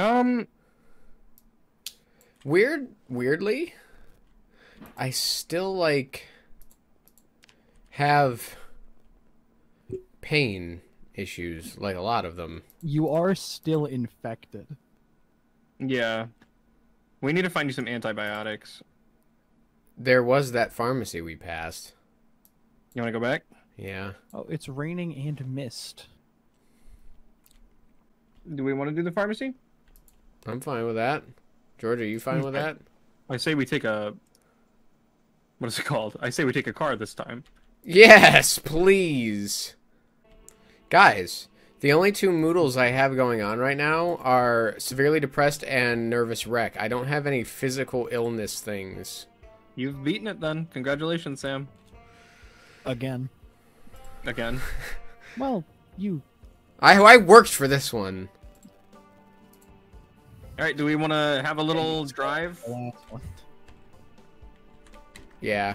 Um, Weird, weirdly, I still like have pain issues, like a lot of them. You are still infected. yeah. We need to find you some antibiotics. There was that pharmacy we passed. You want to go back? Yeah. Oh, it's raining and mist. Do we want to do the pharmacy? I'm fine with that. George, are you fine hmm, with that? I say we take a. What is it called? I say we take a car this time. Yes, please. Guys, the only two moodles I have going on right now are severely depressed and nervous wreck. I don't have any physical illness things. You've beaten it then. Congratulations, Sam. Again. Again. Well, you. I I worked for this one. All right. Do we want to have a little drive? The last one. Yeah.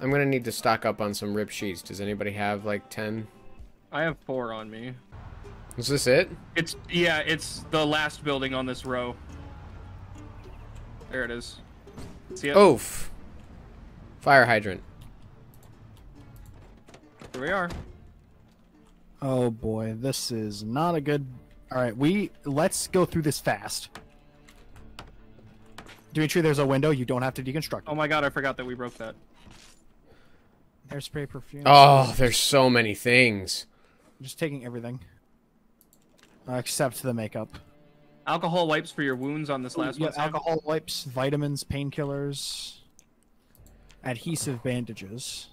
I'm gonna need to stock up on some ripped sheets. Does anybody have like 10? I have four on me. Is this it? It's yeah. It's the last building on this row. There it is. See it? Oof. Fire hydrant. Here we are. Oh boy, this is not a good. All right, we let's go through this fast. Dimitri, there's a window. You don't have to deconstruct. Oh my god! I forgot that we broke that. Hairspray, perfume. Oh, there's so many things. just taking everything, uh, except the makeup. Alcohol wipes for your wounds on this last Yeah, one. Sam. alcohol wipes, vitamins, painkillers, adhesive bandages.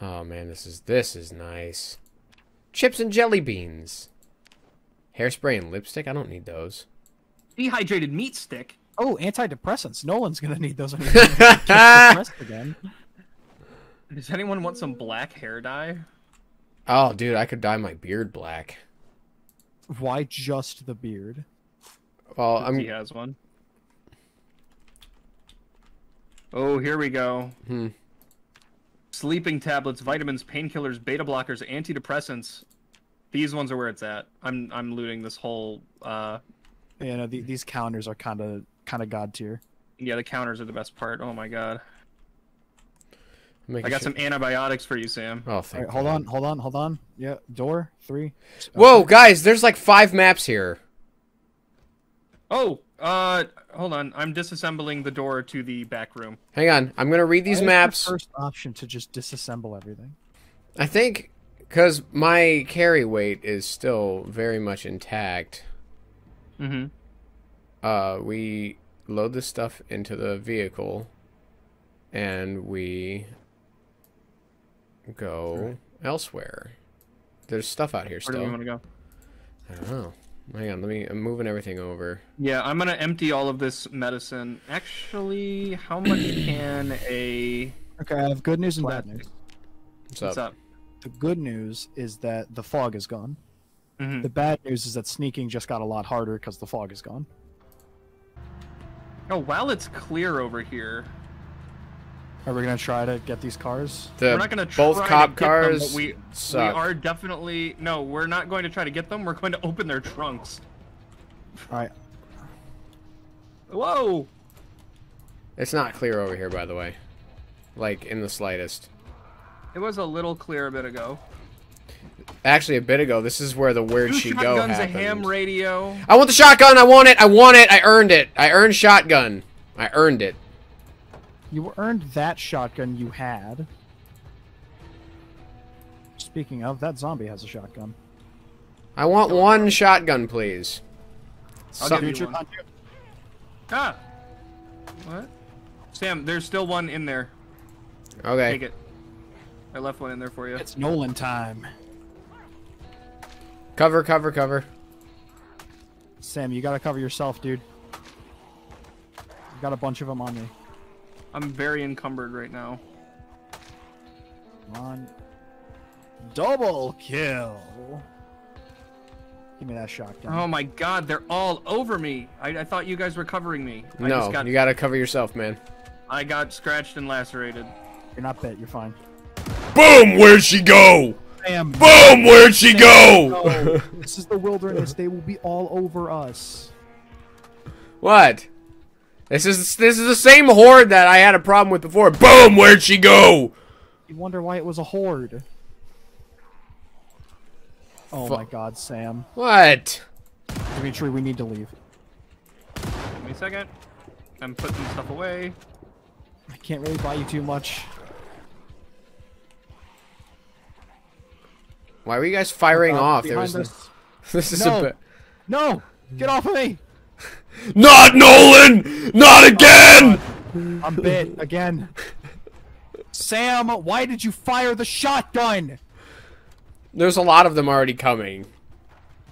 Oh man, this is this is nice. Chips and jelly beans. Hairspray and lipstick. I don't need those. Dehydrated meat stick. Oh, antidepressants. Nolan's gonna need those when he's depressed again. Does anyone want some black hair dye? Oh, dude, I could dye my beard black. Why just the beard? Well, I'm he has one. Oh, here we go. Hmm. Sleeping tablets, vitamins, painkillers, beta blockers, antidepressants. These ones are where it's at. I'm I'm looting this whole. uh You know, the, these counters are kind of kind of god tier. Yeah, the counters are the best part. Oh my god. making I got sure- some antibiotics for you, Sam. Oh, thank right, hold on, hold on, hold on. Yeah, door three. Whoa, guys, there's like five maps here. Oh, uh, hold on. I'm disassembling the door to the back room. Hang on, I'm gonna read these Why is the maps. First option to just disassemble everything. I think because my carry weight is still very much intact. Mm-hmm. Uh, we load this stuff into the vehicle, and we go elsewhere. There's stuff out here Where do we still. want to go? I don't know. Hang on, let me. I'm moving everything over. Yeah, I'm gonna empty all of this medicine. Actually, how much can a Okay, I have good news and bad news. What's, What's up? up? The good news is that the fog is gone. Mhm. The bad news is that sneaking just got a lot harder because the fog is gone. Oh, while it's clear over here, Are we gonna try to get these cars? The we're not gonna try both to cop get them, cars but we suck. we are definitely no. We're not going to try to get them. We're going to open their trunks. All right, Whoa! It's not clear over here, by the way. Like in the slightest. It was a little clear a bit ago. Actually, a bit ago, this is where the where Two she go shotguns, a ham radio. I want the shotgun. I want it. I want it. I earned it. I earned shotgun. I earned it. You earned that shotgun you had. Speaking of, that zombie has a shotgun. I want one shotgun, please. I'll Some- give you one. content- Ah. What? Sam, there's still one in there. Okay. Take okay. it. I left one in there for you. It's Nolan time. Cover, cover, cover. Sam, you gotta cover yourself, dude. You got a bunch of them on me. I'm very encumbered right now. Come on. Double kill. Give me that shotgun. Oh my god, they're all over me. I, I thought you guys were covering me. I No, just got, you gotta cover yourself, man. I got scratched and lacerated. You're not bit. You're fine. Boom! Where'd she go? Sam. Boom! Where'd she go? No, this is the wilderness. They will be all over us. What? This is this is the same horde that I had a problem with before. Boom! Where'd she go? You wonder why it was a horde. Oh Fu- my god, Sam. What? Dimitri, we need to leave. Give me a second. I'm putting stuff away. I can't really buy you too much. Why were you guys firing Uh, off? There was us. this is No. a bit. No! Get off of me! Not Nolan! Not again! I'm bit again. Sam, why did you fire the shotgun? There's a lot of them already coming.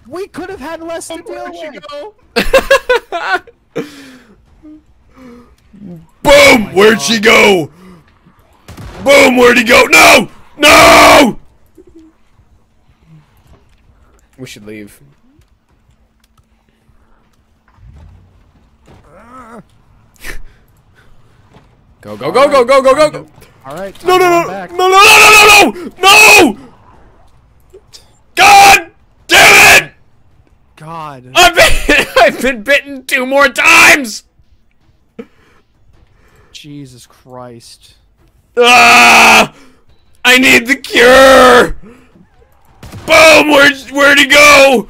We could have had less to deal with. go? Boom! Oh Where'd she go? Boom! Where'd he go? No! No! We should leave. Go go go go go go go go! All right. No no no no no no no no no! God damn it! God. I've been I've been bitten two more times. Jesus Christ. Ah! I need the cure! Boom! Where'd, where'd he go?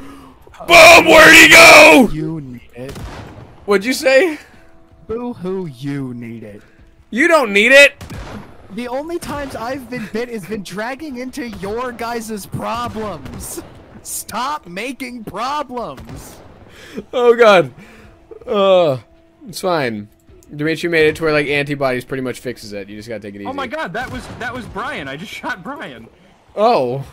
Boom! Where'd he go? You need it. What'd you say? Boo hoo, you need it. You don't need it! The only times I've been bit has been dragging into your guys' problems. Stop making problems. Oh god. Uh, it's fine. Dimitri made it to where like antibodies pretty much fixes it. You just gotta take it easy. Oh my god, that was that was Brian. I just shot Brian. Oh.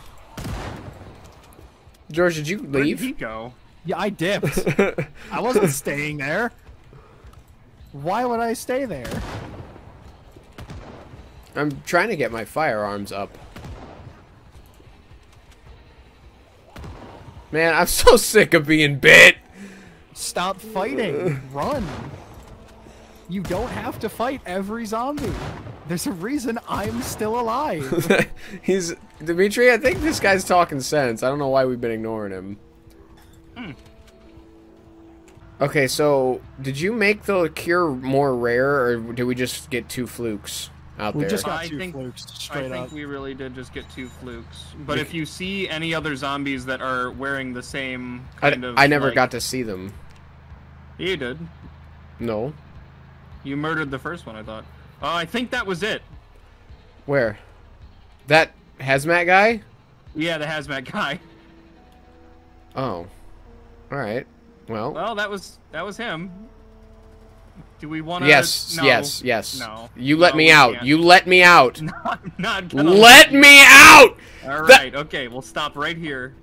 George, did you leave? Where did he leave? go? Yeah, I dipped. I wasn't staying there. Why would I stay there? I'm trying to get my firearms up. Man, I'm so sick of being bit. Stop fighting. Run. You don't have to fight every zombie. There's a reason I'm still alive. He's Dimitri. I think this guy's talking sense. I don't know why we've been ignoring him. Hmm. Okay, so did you make the cure more rare, or did we just get two flukes out We there? just got I two think- flukes I think up. we really did just get two flukes. But if you see any other zombies that are wearing the same I, kind of I never like- got to see them. You did. No, You murdered the first one, I thought. Oh, I think that was it. where? That hazmat guy? Yeah, the hazmat guy. Oh, all right. Well, Well, that was that was him. Do we want to? yes, no. yes, yes. No. You let No, me out. can't. You let me out. I'm not gonna let me out. All right. Right. Okay, we'll stop right here.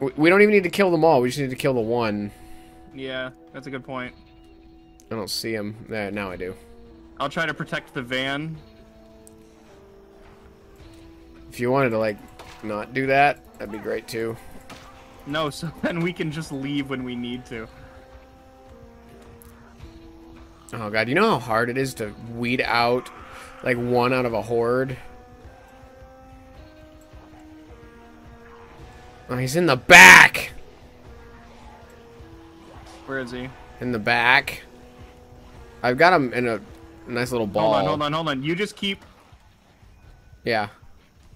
We- We don't even need to kill them all. We just need to kill the one. Yeah, that's a good point. I don't see him. There, now I do. I'll try to protect the van. If you wanted to like not do that, that'd be great too. No, so then we can just leave when we need to. Oh god, you know how hard it is to weed out like one out of a horde? Oh, he's in the back. Where is he? In the back. I've got him in a nice little ball. Hold on, hold on, hold on. You just keep. Yeah.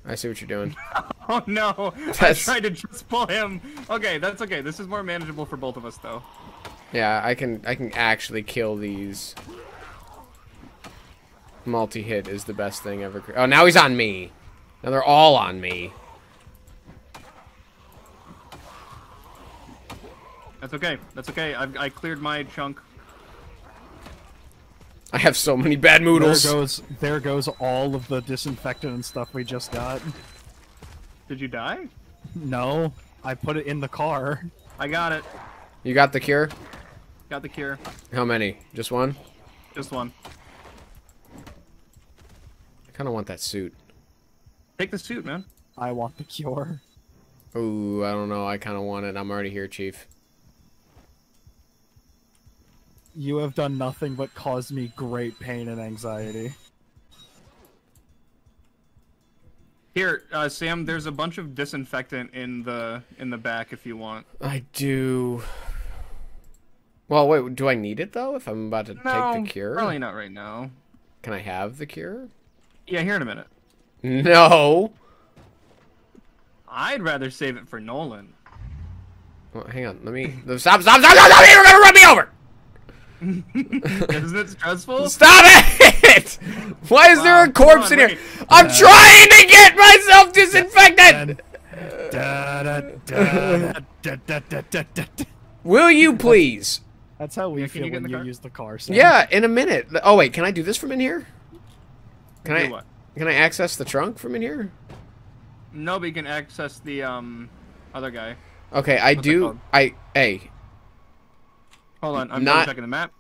I see what you're doing. Oh no! I tried to just pull him. Okay, that's okay. This is more manageable for both of us, though. Yeah, I can I can actually kill these. Multi-hit is the best thing ever. Oh, now he's on me. Now they're all on me. That's okay. That's okay. I've, I cleared my chunk. I have so many bad moodles. There moodles. goes there goes all of the disinfectant and stuff we just got. Did you die? No, I put it in the car. I got it. You got the cure? Got the cure. How many? Just one? Just one. I kind of want that suit. Take the suit, man. I want the cure. Ooh, I don't know. I kind of want it. I'm already here, Chief. You have done nothing but cause me great pain and anxiety. Here, uh, Sam. There's a bunch of disinfectant in the in the back if you want. I do. Well, wait, do I need it though? If I'm about to no, take the cure, probably not right now. Can I have the cure? Yeah, here in a minute. No. I'd rather save it for Nolan. Well, hang on. Let me. Stop! Stop! Stop! Stop! stop you're gonna run me over! Isn't it stressful? Stop it! Why is wow, there a corpse on, in here? Wait. I'm uh, trying to get myself disinfected! Da, da, da, Will you please that's how we Yeah, feel you when you car? use the car. Sam. Yeah, in a minute. Oh wait, can I do this from in here? Can I? what? Can I access the trunk from in here? Nobody can access the um other guy. Okay, I What's do. I hey, Hold on, I'm Not- checking the map.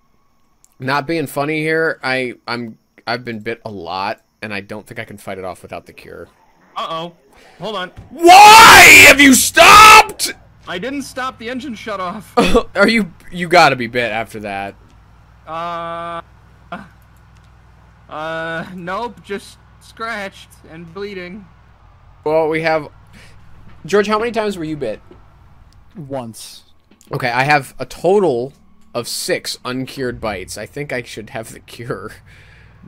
not being funny here. I I'm I've been bit a lot, and I don't think I can fight it off without the cure. Uh oh. Hold on. Why have you stopped? I didn't stop the engine shut off. Are you? You gotta be bit after that. Uh. Uh. Nope. Just scratched and bleeding. Well, we have. George, how many times were you bit? Once. Okay, I have a total of six uncured bites. I think I should have the cure.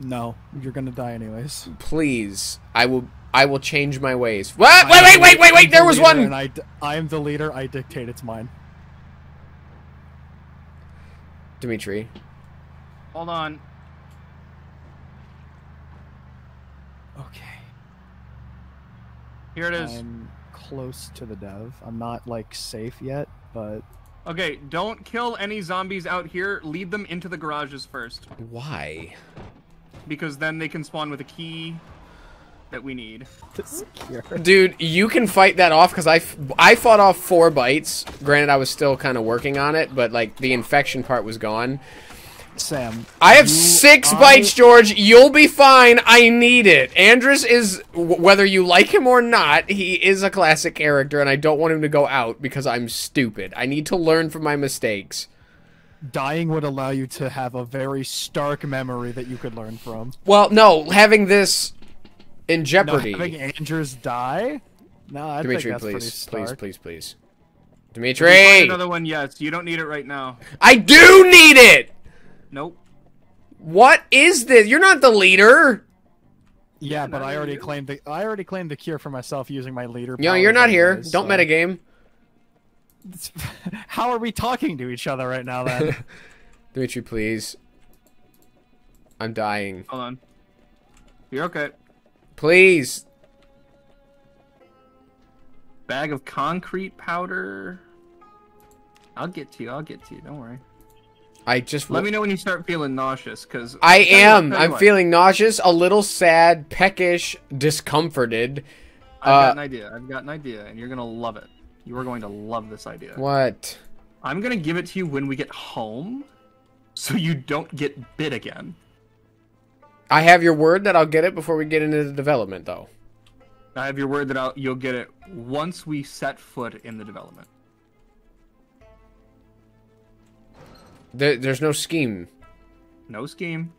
No, you're gonna die anyways. Please, I will. I will change my ways. What? Wait, wait, wait, wait, wait! There the was leader And one. I, d- I am the leader. I dictate. It's mine. Dimitri, Hold on. Okay. Here it is. I'm close to the dev. I'm not like safe yet, but Okay. Don't kill any zombies out here. Lead them into the garages first, why? because then they can spawn with a key that we need. Dude, you can fight that off because I, I fought off four bites. Granted, I was still kind of working on it, but like the infection part was gone. Sam. I have six I- bites, George. You'll be fine. I need it. Andres is, whether you like him or not, he is a classic character, and I don't want him to go out because I'm stupid. I need to learn from my mistakes. Dying would allow you to have a very stark memory that you could learn from. Well, no, having this in No, jeopardy. having Andres die? No, I Dimitri, think that's pretty please, please, please, please. If you Dimitri, Another one. Yes. You don't need it right now. I do need it. Nope. What is this? You're not the leader. Yeah, but I already you. claimed the I already claimed the cure for myself using my leader. No, you're not here. Don't so- metagame. How are we talking to each other right now then? Dimitri, please. I'm dying. Hold on. You're okay. Please. Bag of concrete powder. I'll get to you. I'll get to you. Don't worry. I just. Let me know when you start feeling nauseous, because I am. I'm feeling nauseous, a little sad, peckish, discomforted. I've uh, got an idea. I've got an idea, and you're gonna love it. You are going to love this idea. What? I'm gonna give it to you when we get home, so you don't get bit again. I have your word that I'll get it before we get into the development, though. I have your word that I'll, you'll get it once we set foot in the development. There, there's no scheme. No scheme.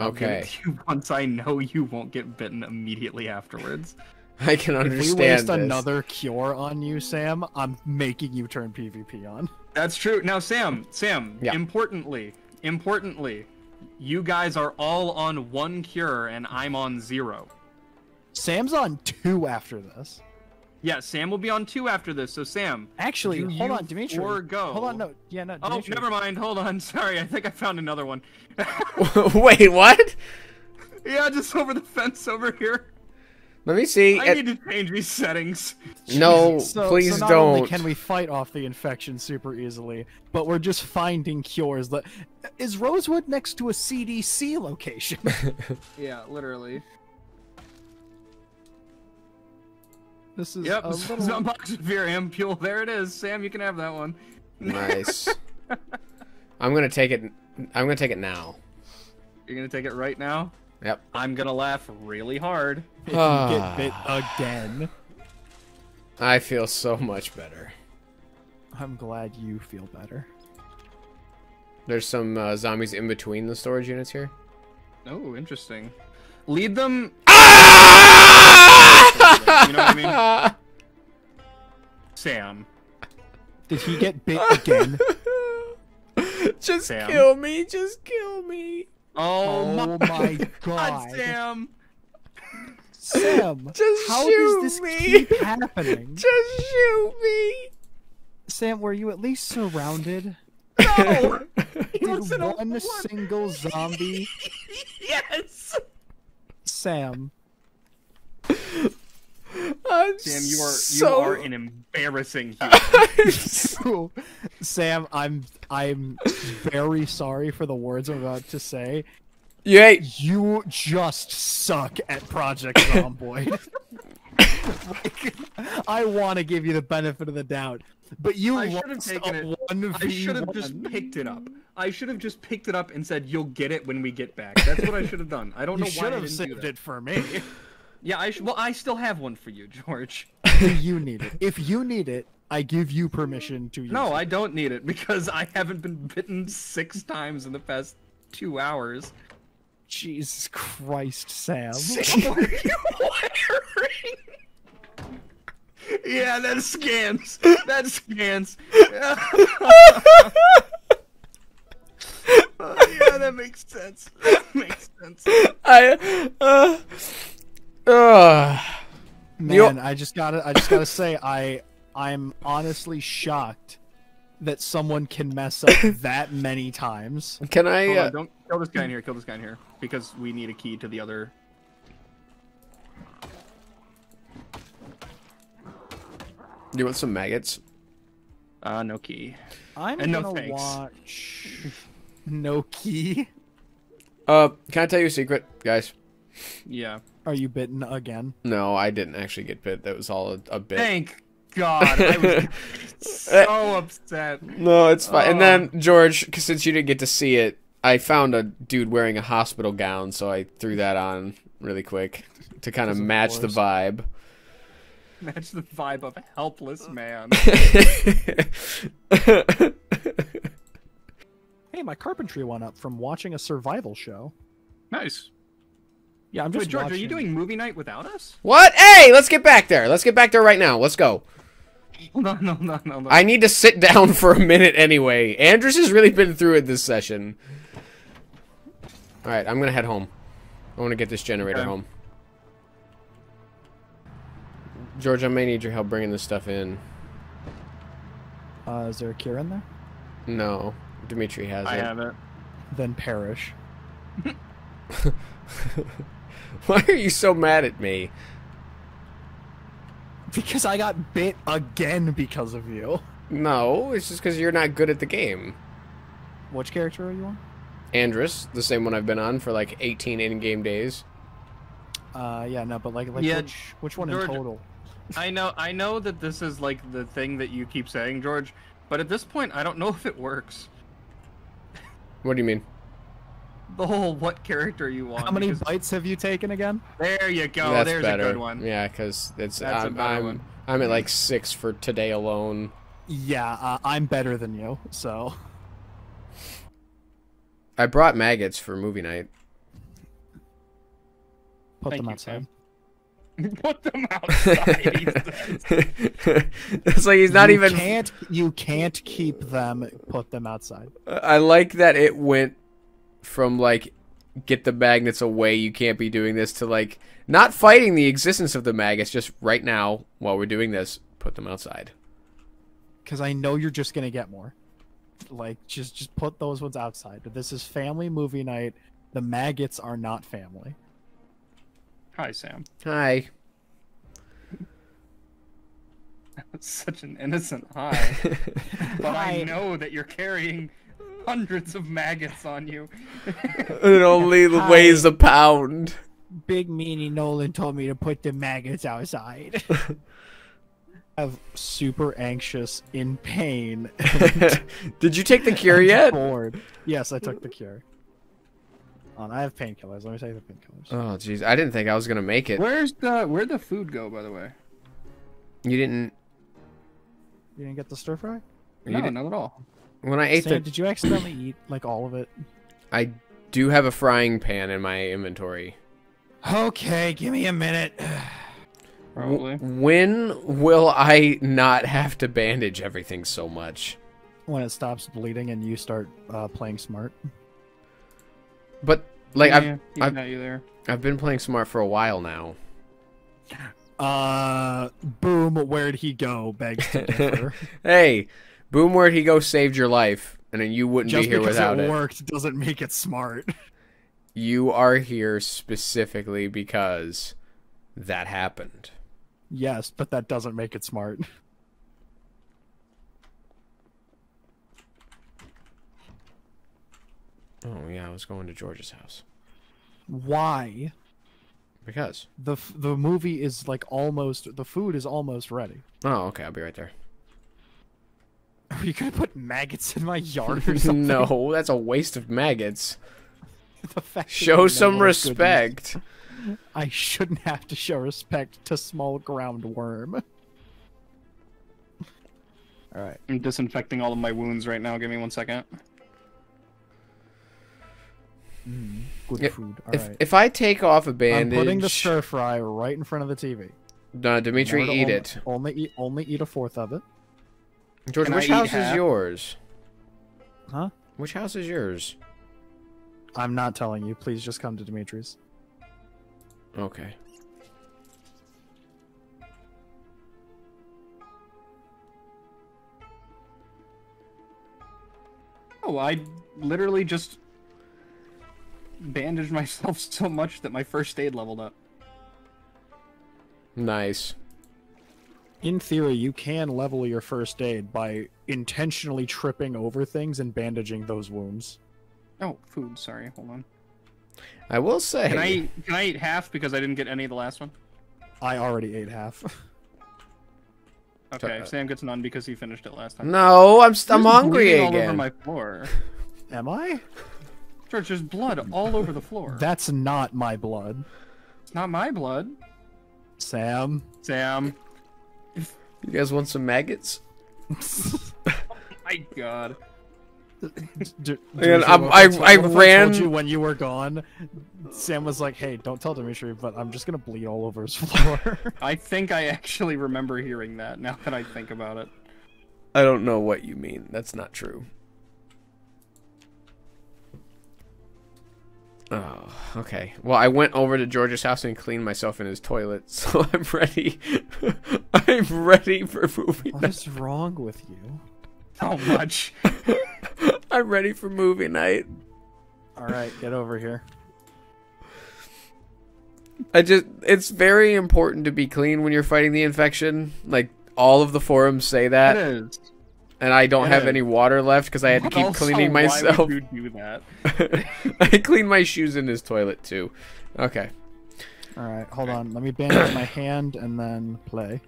I'll give Okay. it to you once I know you won't get bitten immediately afterwards. I can understand. if understand we waste this. another cure on you, Sam, I'm making you turn PvP on. That's true. Now, Sam, Sam, Yeah. importantly, importantly, you guys are all on one cure and I'm on zero. Sam's on two after this. Yeah, Sam will be on two after this. So, Sam. Actually, do hold you on, Dimitri. Or go. Hold on, no, yeah, no. Oh, never mind. Hold on. Sorry, I think I found another one. Wait, what? yeah, just over the fence over here. Let me see. I It- need to change these settings. no, So, please so not don't. only can we fight off the infection super easily, but we're just finding cures. That is Rosewood next to a CDC location. Yeah, literally. this is Yep, a little. Zomboxivir ampule. There it is. Sam, you can have that one. nice. I'm gonna take it. I'm gonna take it now. You're gonna take it right now? Yep. I'm gonna laugh really hard. if you get bit again, I feel so much better. I'm glad you feel better. There's some uh, zombies in between the storage units here. Oh, interesting. Lead them. Ah! Ah! You know what I mean? Sam. Did he get bit again? Just Sam. kill me. Just kill me. Oh, Oh my God, god. Sam. Sam, Just how shoot does this me. keep happening? Just shoot me. Sam, were you at least surrounded? No. Did a one single zombie? yes. Sam, I'm Sam, you are so... you are an embarrassing human. Sam, I'm I'm very sorry for the words I'm about to say. You ain't. You just suck at Project Zomboid. like, I want to give you the benefit of the doubt, but you I should have taken a it. one I should have just picked it up. I should have just picked it up and said, "You'll get it when we get back." That's what I should have done. I don't You know why should I didn't do saved that. it for me. Yeah, I sh- well, I still have one for you, George. You need it? If you need it, I give you permission to use No, it. I don't need it because I haven't been bitten six times in the past two hours. Jesus Christ, Sam. what are you wearing? Yeah, that scans. That scans. Uh, yeah, that makes sense. That makes sense. I. Uh. Uh. Man, I just gotta I just gotta say I I'm honestly shocked that someone can mess up that many times. Can I? Hold Uh, on, don't kill this guy in here. Kill this guy in here because we need a key to the other. Do you want some maggots? Uh, no key. I'm And no gonna thanks. watch No Key. Uh, can I tell you a secret, guys? Yeah. Are you bitten again? No, I didn't actually get bit. That was all a, a bit. Thank God. I was so upset. No, it's fine. And Oh. then George, 'cause since you didn't get to see it, I found a dude wearing a hospital gown, so I threw that on really quick to kind of Because of match the vibe. Match the vibe of a helpless man. Hey, my carpentry went up from watching a survival show. nice. Yeah, I'm just Wait, George, are you doing movie night without us? what? Hey, let's get back there. Let's get back there right now. Let's go. No, no, no, no, no. I need to sit down for a minute anyway. Andres has really been through it this session. All right, I'm gonna head home. I want to get this generator Okay. home. George, I may need your help bringing this stuff in. Uh, is there a cure in there? No, Dimitri has I it. I have it. Then perish. Why are you so mad at me? Because I got bit again because of you. No, it's just because you're not good at the game. Which character are you on? Andres, the same one I've been on for like 18 in-game days. Uh, yeah, no, but like, like Yeah, which which one George- in total? I know, I know that this is like the thing that you keep saying, George. But at this point, I don't know if it works. What do you mean? The whole what character you want. How many because- bites have you taken again? There you go. That's There's better. a good one. Yeah, because it's That's a I'm better I'm, one. I'm at like six for today alone. Yeah, uh, I'm better than you, so I brought maggots for movie night. put Thank them you, outside. Put them outside. he it's like he's not you even. Can't you can't keep them? Put them outside. I like that it went from like get the magnets away. You can't be doing this to like not fighting the existence of the maggots. Just right now while we're doing this, put them outside. Because I know you're just gonna get more. Like just just put those ones outside. But This is family movie night. The maggots are not family. Hi, Sam. Hi. That's such an innocent hi. but I know that you're carrying hundreds of maggots on you. it only Hi. weighs a pound. Big meanie Nolan told me to put the maggots outside. I'm super anxious, in pain, Did you take the cure and yet? bored. Yes, I took the cure. On, I have painkillers. Let me take the painkillers. Oh jeez, I didn't think I was gonna make it. Where's the where'd the food go, by the way? You didn't. You didn't get the stir fry? You no, didn't. not at all. When I ate Sam, the, did you accidentally eat like all of it? I do have a frying pan in my inventory. Okay, give me a minute. Probably. When will I not have to bandage everything so much? When it stops bleeding and you start uh, playing smart. But like yeah, I've he I've- you there. I've been playing smart for a while now. Uh, boom. Where'd he go? Begs to differ. Hey, boom! Where'd he go? Saved your life, and then you wouldn't Just be here without it Just because it. worked doesn't make it smart. You are here specifically because that happened. yes, but that doesn't make it smart. Oh yeah, I was going to George's house Why? because. The the movie is like almost the food is almost ready. Oh, okay, I'll be right there. Are you gonna put maggots in my yard or something? no, that's a waste of maggots. The fact Show some know goodness- respect. I shouldn't have to show respect to small ground worm. All right. I'm disinfecting all of my wounds right now. Give me one second. Hmm, good Yeah, food. All If right. if I take off a I'm bandage, putting the stir fry right in front of the TV. no, Dimitri, eat only, it. Only eat only eat a fourth of it. George, Can which eat house is yours? Huh? Which house is yours? I'm not telling you. Please just come to Dimitri's. Okay. Oh, I literally just bandaged myself so much that my first aid leveled up. Nice. In theory, you can level your first aid by intentionally tripping over things and bandaging those wounds. Oh, food. Sorry, hold on. I will say. Can I eat, can I eat half because I didn't get any of the last one? I already ate half. Okay, uh, Sam gets none because he finished it last time. No, I'm st- I'm There's hungry bleeding all over my floor. Am I? George, there's blood all over the floor. That's not my blood. It's not my blood. Sam. Sam. You guys want some maggots? oh My God. D- Again, Dimitri, I'm- I- if I ran- told you when you were gone. Sam was like, "Hey, don't tell Dimitri, but I'm just gonna bleed all over his floor." I think I actually remember hearing that now that I think about it. I don't know what you mean. That's not true. Oh, okay. Well, I went over to George's house and cleaned myself in his toilet, so I'm ready. I'm ready for movie what night. is wrong with you? How much? I'm ready for movie night. All right, get over here. I just it's very important to be clean when you're fighting the infection. Like all of the forums say that. that, is. And I don't have any water left because I had to keep also, cleaning Why myself. would you do that? I cleaned my shoes in his toilet too. Okay. All right, hold on. Let me bandage my hand and then play.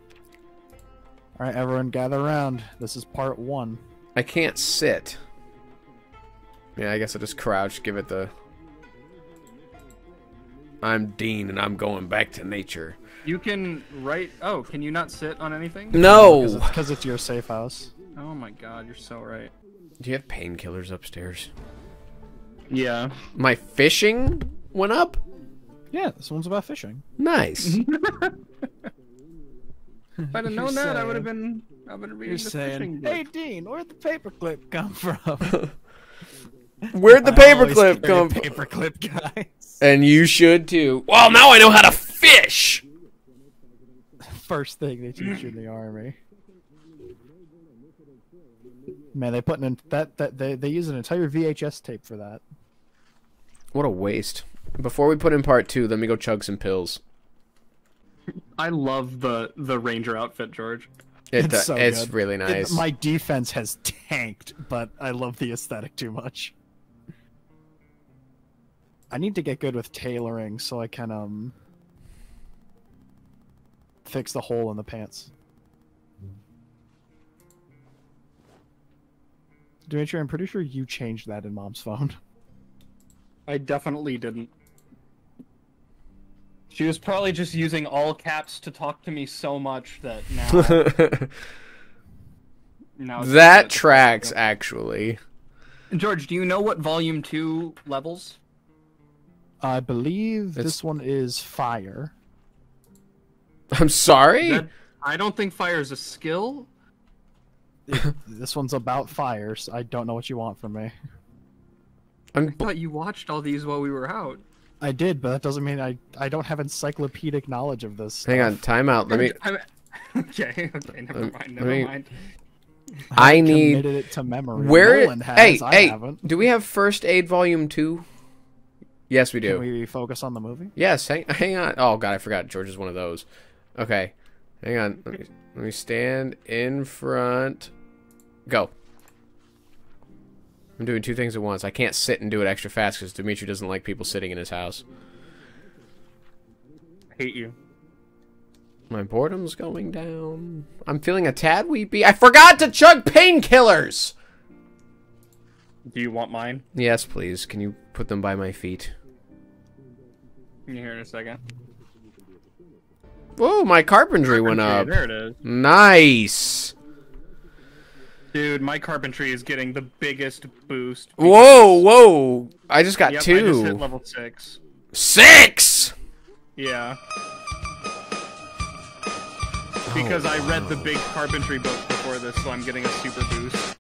All right, everyone, gather around. This is part one. I can't sit. Yeah, I guess I'll just crouch, give it the. I'm Dean and I'm going back to nature. You can write. Oh, can you not sit on anything? No! because it's your safe house. Oh my God, you're so right. Do you have painkillers upstairs? Yeah. My fishing went up? Yeah, this one's about fishing. Nice. If I'd have known You're that, I would have been. I would have been reading You're the saying, fishing "Hey. Dean, where'd the paperclip come from?" Where'd the I always paperclip come from? Paperclip, guys. And you should too. Well, now I know how to fish! First thing they teach you in the army. Man, they put in that that they they use an entire VHS tape for that. What a waste. Before we put in part two, let me go chug some pills. I love the the ranger outfit, George. It, It's uh, so it's good. really It- nice. my defense has tanked, but I love the aesthetic too much. I need to get good with tailoring so I can um fix the hole in the pants. Dimitri, I'm pretty sure you changed that in mom's phone. I definitely didn't. She was probably just using all caps to talk to me so much that now. now that just- tracks, actually. George, do you know what Volume Two levels? I believe It's- this one is fire. I'm sorry. That, I don't think fire is a skill. This one's about fires. I don't know what you want from me. I'm I thought you watched all these while we were out. I did, but that doesn't mean I I don't have encyclopedic knowledge of this. hang on. stuff. Time out. Let me. I'm- okay, okay, never Um, mind, never me- mind. I need. it to memory. Where? Nolan has, hey, I hey. haven't. Do we have First Aid Volume Two? Yes, we do. Can we focus on the movie? Yes, hang, hang on. Oh god, I forgot. George is one of those. Okay, hang on. Let me, let me stand in front. Go. I'm doing two things at once. I can't sit and do it extra fast because Dimitri doesn't like people sitting in his house. I hate you. My boredom's going down. I'm feeling a tad weepy. I forgot to chug painkillers. Do you want mine? Yes, please. Can you put them by my feet? Can you hear in a second? Oh, my carpentry went up. There it is. Nice. Dude, my carpentry is getting the biggest boost. Whoa, whoa! I just got Yep, I just hit two. level six. Six. Yeah. Oh. Because I read the big carpentry book before this, so I'm getting a super boost.